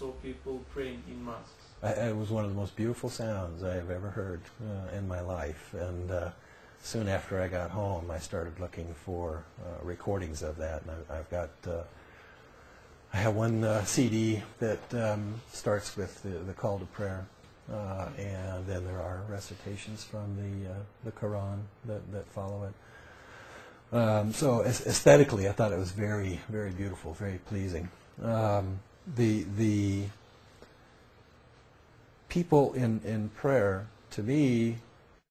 saw people praying in mosques. I, it was one of the most beautiful sounds I have ever heard uh, in my life. And uh, soon after I got home, I started looking for uh, recordings of that. And I, I've got, uh, I have one uh, CD that um, starts with the, the call to prayer. Uh, and then there are recitations from the, the Quran that, that follow it. Um, so aesthetically, I thought it was very, very beautiful, very pleasing. Um, the, the people in, in prayer, to me,